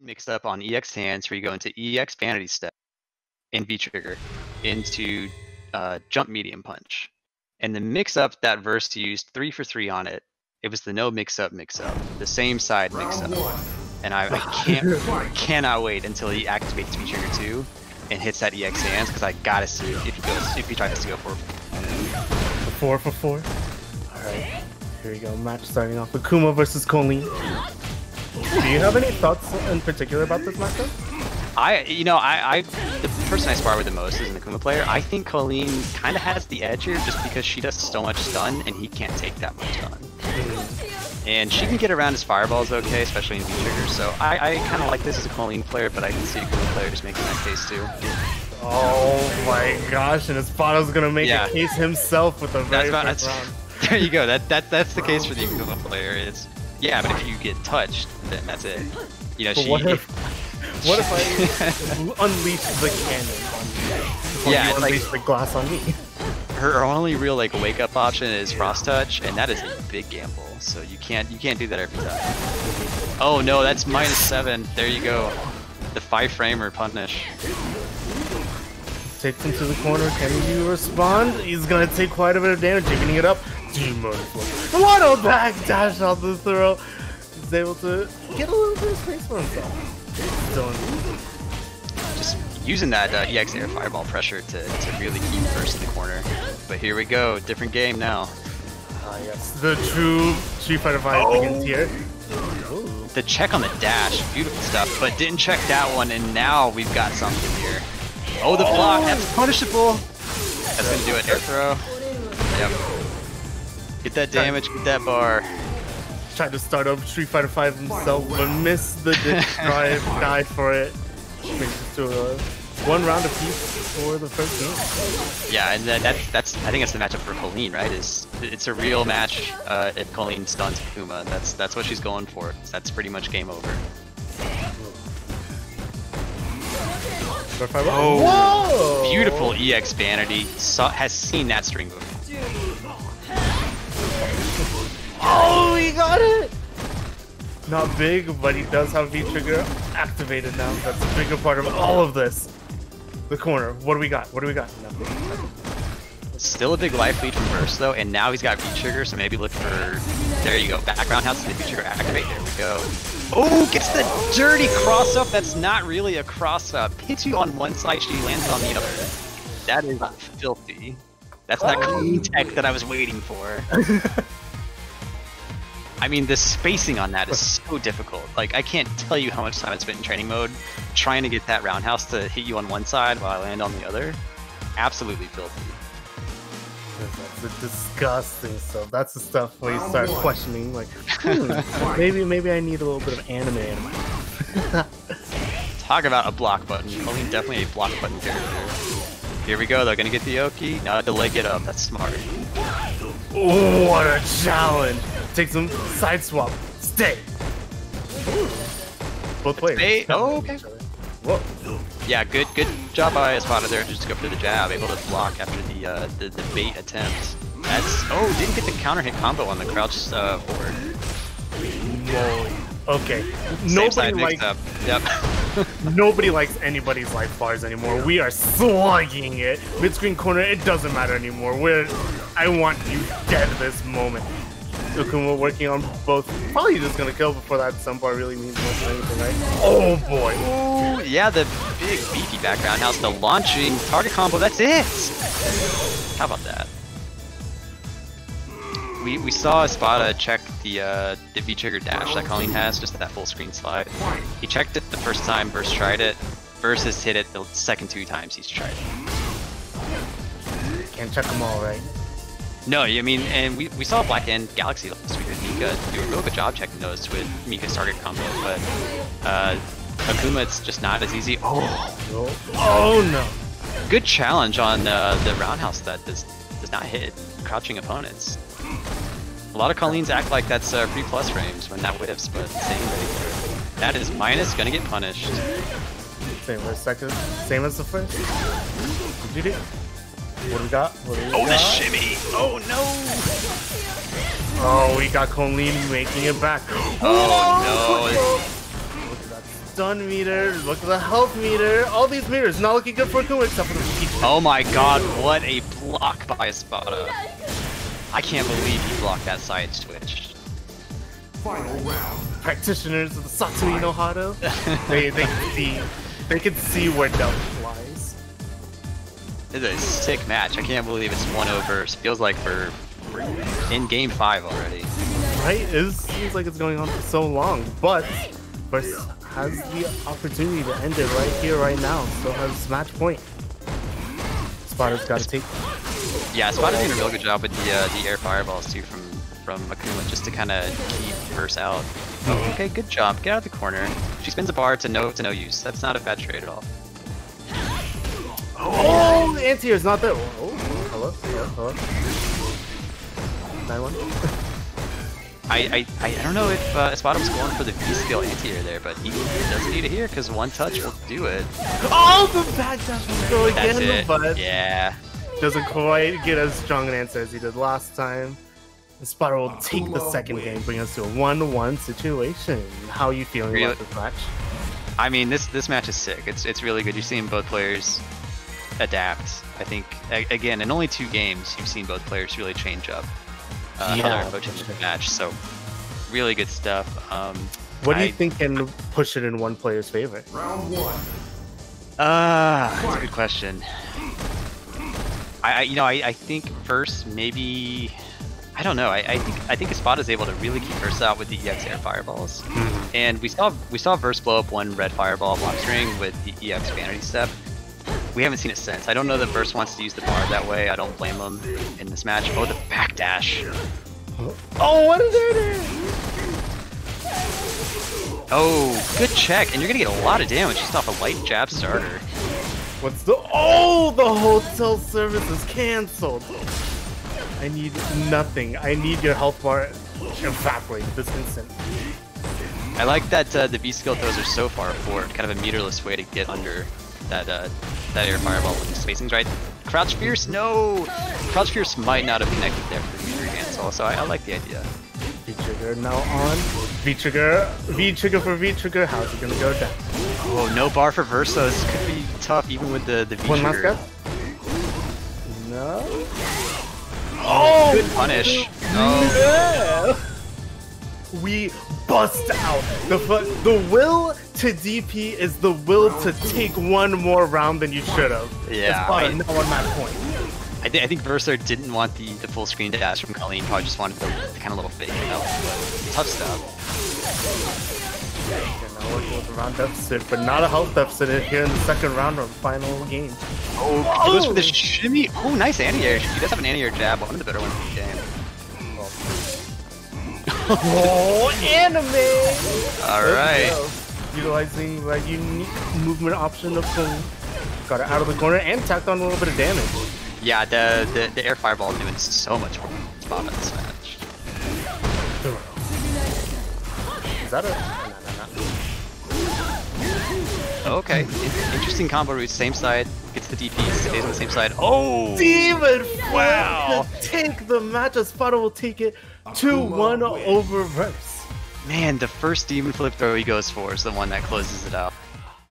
mixed up on EX hands where you go into EX vanity step in V trigger into uh, jump medium punch. And the mix up that verse used three for three on it. It was the no mix up mix up, the same side mix up. And I, I can't cannot wait until he activates V trigger two and hits that EX hands because I gotta see if he goes if he tries to go for four for four. Alright. Here we go. Match starting off with Kuma versus Kolin. Do you have any thoughts in particular about this matchup? I, you know, I, I, the person I spar with the most is an Akuma player. I think Kolin kind of has the edge here just because she does so much stun and he can't take that much stun. And she can get around his fireballs okay, especially in V-trigger. So I, I kind of like this as a Kolin player, but I can see a Akuma player just making that case too. Oh my gosh, and Espada's gonna make yeah. a case himself with the very that's about, round. There you go. That that that's the case for the Akuma player. Is yeah, but if you get touched, then that's it. You know, but she. What if, what if I unleash the cannon on you? Yeah, you unleash like, the glass on me. Her only real like wake up option is frost touch, and that is a big gamble. So you can't you can't do that every time. Oh no, that's minus seven. There you go. The five framer punish. Takes him to the corner. Can you respond? He's gonna take quite a bit of damage, giving it up. Demon What a back dash on the throw. He's able to get a little bit of space for himself. Still Just using that uh, EX air fireball pressure to, to really keep Verse in the corner. But here we go, different game now. Ah, yes. The true Street Fighter V oh. begins here. Ooh. The check on the dash, beautiful stuff, but didn't check that one, and now we've got something here. Oh, the block, that's punishable. That's gonna do it, air throw. Yep. Get that damage, get that bar. Tried to start up Street Fighter V himself, but missed the drive, died for it. Brings to a one round apiece for the first game. Yeah, and that, that's that's I think that's the matchup for Kolin, right? Is it's a real match uh, if Kolin stuns Kuma. That's that's what she's going for. That's pretty much game over. Oh, Whoa! beautiful EX Vanity. Saw, has seen that string before. Got it! Not big, but he does have V-Trigger activated now. That's a bigger part of all of this. The corner. What do we got? What do we got? Nothing. Still a big life lead from Verse though, and now he's got V-Trigger, so maybe look for... There you go. Back roundhouse, the V-Trigger activate. There we go. Oh, gets the dirty cross-up. That's not really a cross-up. Hits you on one side, she lands on the other. That is filthy. That's that clean tech that I was waiting for. I mean, the spacing on that is so difficult. Like, I can't tell you how much time I spent in training mode trying to get that roundhouse to hit you on one side while I land on the other. Absolutely filthy. That's the disgusting stuff. That's the stuff where you start questioning, like, hmm, maybe maybe I need a little bit of anime in my life. Talk about a block button. Only definitely a block button character. Here we go, they're gonna get the Oki. Now the leg it up, that's smart. Oh, what a challenge! Take some side swap. Stay! Both ways. Stay. Oh, okay. Whoa. Yeah, good good job by Espada there just to go for the jab, able to block after the uh, the, the bait attempt. That's oh, didn't get the counter hit combo on the crouch uh, forward. Whoa. Okay. Same Nobody likes. Yep. Nobody likes anybody's life bars anymore. We are slugging it. Mid-screen corner, it doesn't matter anymore. We're, I want you dead this moment. Akuma working on both. Probably just gonna kill before that bar really means much of anything, right? Oh boy. Ooh, yeah, the big beefy back roundhouse, the launching target combo, that's it! How about that? we, we saw Espada check the uh, the V-trigger dash that Kolin has, just that full screen slide. He checked it the first time Verse tried it, has hit it the second two times he's tried it. Can't check them all, right? No, I mean, and we, we saw Black End Galaxy last week with Mika do a real good job checking those with Mika's target combo, but uh, Akuma, it's just not as easy. Oh, oh no! Good challenge on uh, the roundhouse that does does not hit crouching opponents. A lot of Kolins act like that's uh, free plus frames when that whiffs, but same That is minus, gonna get punished. Same as second, same as the first. Did What do we got? What do we oh, got? the shimmy! Oh no! Oh, we got Kolin making it back. Oh, oh no! Look at that stun meter, look at the health meter, all these meters not looking good for Akuma except for the Peach. Oh my god, what a block by Espada. I can't believe he blocked that side switch. Final round. Practitioners of the Satsui no Hado, they, they can see, they can see where Delta lies. This is a sick match. I can't believe it's one over. Feels like for in game five already. Right? It seems like it's going on for so long, but Verse has the opportunity to end it right here, right now. Still has match point. Spotter's got to take. Yeah, Spotter's doing a real good job with the uh, the air fireballs too from from Akuma just to kind of keep Verse out. Oh, okay, good job. Get out of the corner. She spins a bar to no to no use. That's not a bad trade at all. Oh, the anti is not there. Oh, hello, hello, hello. Nine one. I, I, I don't know if uh, going for the V-skill anti-air there, but he doesn't need it here because one touch will do it. Oh, the backdash will go again, it. but Yeah. doesn't quite get as strong an answer as he did last time. Espada will take the second game, bring us to a 1-1 situation. How are you feeling Really? about this match? I mean, this this match is sick. It's it's really good. You're seeing both players adapt. I think again in only two games, you've seen both players really change up uh, how Yeah, they're approaching the match. So really good stuff. Um, What do you I- think can push it in one player's favor? Round one. Ah, that's a good question. I, I you know I, I think first maybe I don't know. I, I think I think Espada is able to really keep Verse out with the EX air fireballs. And we saw we saw Verse blow up one red fireball block string with the EX vanity step. We haven't seen it since. I don't know that Verse wants to use the bar that way. I don't blame him in this match. Oh, the backdash. Oh, what is there? Oh, good check. And you're gonna get a lot of damage just off a light jab starter. What's the? Oh, the hotel service is canceled. I need nothing. I need your health bar evaporated this instant. I like that uh, the V skill throws are so far forward, kind of a meterless way to get under that uh, that air fireball when the spacing's right. Crouch Fierce, no! Crouch Fierce might not have connected there for the V cancel, so I, I like the idea. V trigger now on. V trigger. V trigger for V trigger. How's it gonna go down? Oh, no bar for Versos. Could be tough even with the, the V-Trigger. One last trigger. guess. No. Oh, Good punish. Oh, Yeah. We bust out. The the will to DP is the will to take one more round than you should have. Yeah, It's fine. I- Now on match point. I, thi- I think Verso didn't want the, the full screen dash from Kolin, probably just wanted the, the kind of little fake out. But tough stuff. Okay, now working with the round deficit, but not a health deficit here in the second round or final game. Oh, he goes for the shimmy. Oh, nice anti-air. He does have an anti-air jab, one of the better ones in the game. Oh, anime! Alright. Utilizing that unique movement option of Boom. Got it out of the corner and tacked on a little bit of damage. Yeah, the, the, the air fireball doing so much more spot in this match. Is that a... No, no, no. Okay, interesting combo route. Same side, gets the DP, stays on the same side. Oh! Demon Wow. take the match. Espada will take it 2-1 over Verse. Man, the first demon flip throw he goes for is the one that closes it out.